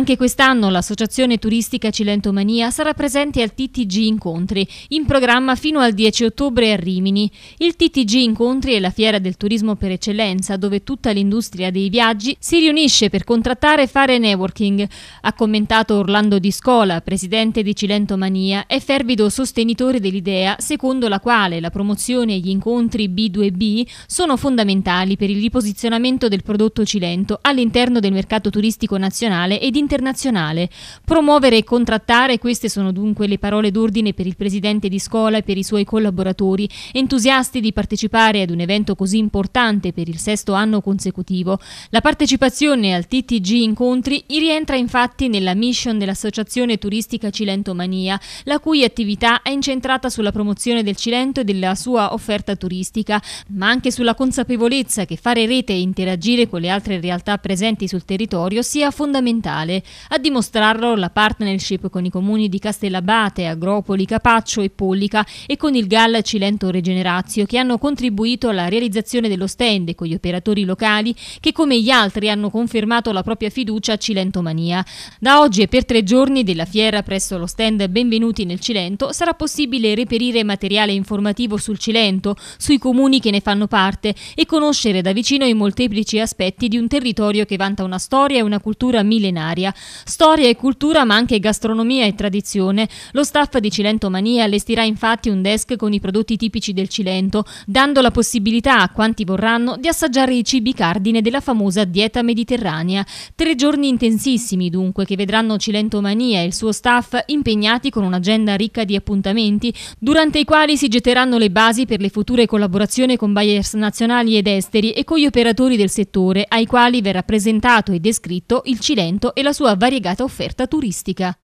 Anche quest'anno l'Associazione Turistica Cilentomania sarà presente al TTG Incontri, in programma fino al 10 ottobre a Rimini. Il TTG Incontri è la fiera del turismo per eccellenza, dove tutta l'industria dei viaggi si riunisce per contrattare e fare networking. Ha commentato Orlando Di Scola, presidente di Cilentomania e fervido sostenitore dell'idea secondo la quale la promozione e gli incontri B2B sono fondamentali per il riposizionamento del prodotto cilento all'interno del mercato turistico nazionale ed internazionale. Promuovere e contrattare, queste sono dunque le parole d'ordine per il presidente di scuola e per i suoi collaboratori, entusiasti di partecipare ad un evento così importante per il sesto anno consecutivo. La partecipazione al TTG Incontri rientra infatti nella mission dell'Associazione Turistica Cilentomania, la cui attività è incentrata sulla promozione del Cilento e della sua offerta turistica, ma anche sulla consapevolezza che fare rete e interagire con le altre realtà presenti sul territorio sia fondamentale. A dimostrarlo la partnership con i comuni di Castellabate, Agropoli, Capaccio e Pollica e con il GAL Cilento Regenerazio che hanno contribuito alla realizzazione dello stand e con gli operatori locali che come gli altri hanno confermato la propria fiducia a Cilentomania. Da oggi e per tre giorni della fiera presso lo stand Benvenuti nel Cilento sarà possibile reperire materiale informativo sul Cilento, sui comuni che ne fanno parte e conoscere da vicino i molteplici aspetti di un territorio che vanta una storia e una cultura millenaria. Storia e cultura ma anche gastronomia e tradizione. Lo staff di Cilento Mania allestirà infatti un desk con i prodotti tipici del Cilento, dando la possibilità a quanti vorranno di assaggiare i cibi cardine della famosa dieta mediterranea. Tre giorni intensissimi dunque che vedranno Cilento Mania e il suo staff impegnati con un'agenda ricca di appuntamenti, durante i quali si getteranno le basi per le future collaborazioni con buyers nazionali ed esteri e con gli operatori del settore, ai quali verrà presentato e descritto il Cilento e la sua variegata offerta turistica.